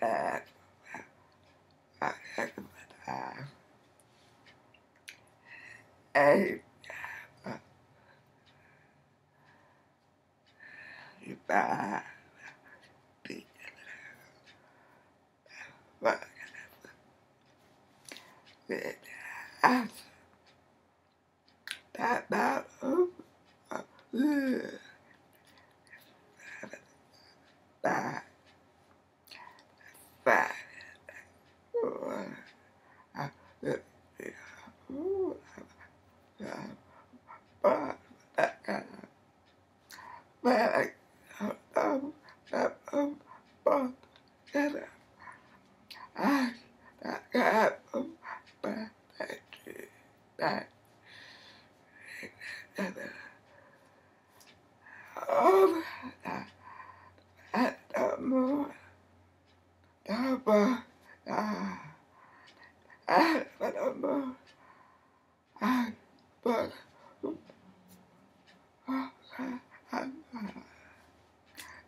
The but the ass that oh uh, that that oh uh, the oh uh, but that uh, but um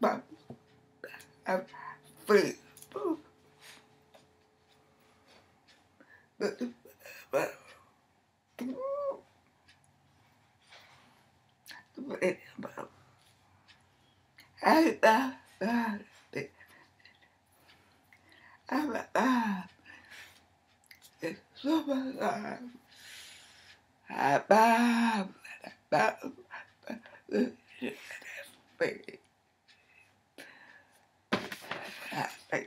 but I free. But, but, but, I, I, I, I'm alive. It's so alive. I'm alive. I'm alive. I,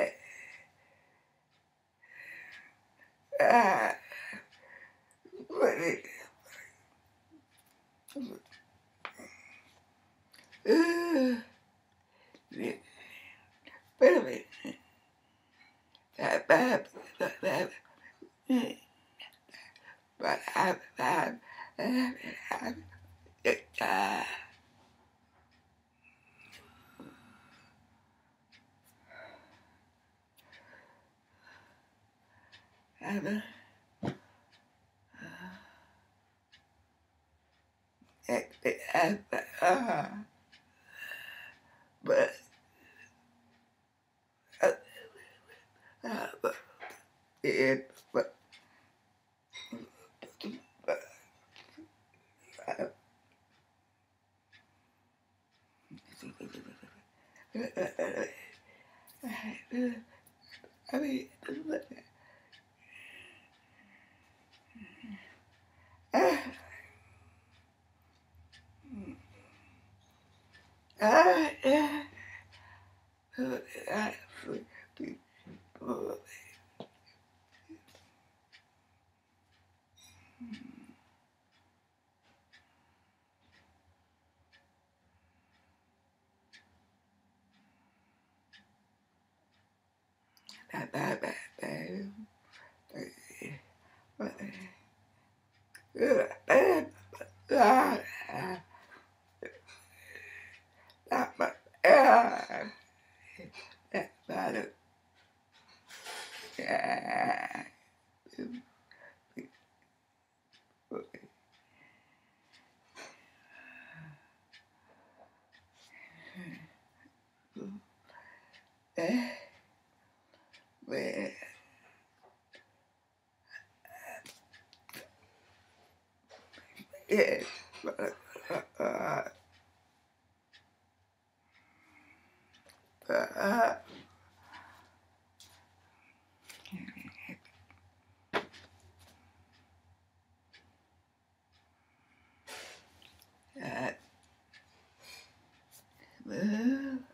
privilege that that that but I I I I I I it but I mean, uh, uh, yeah. Uh, uh, Not that bad, babe. But, uh, bad, uh, not but, uh, that bad, yeah. Eh, Uh, uh.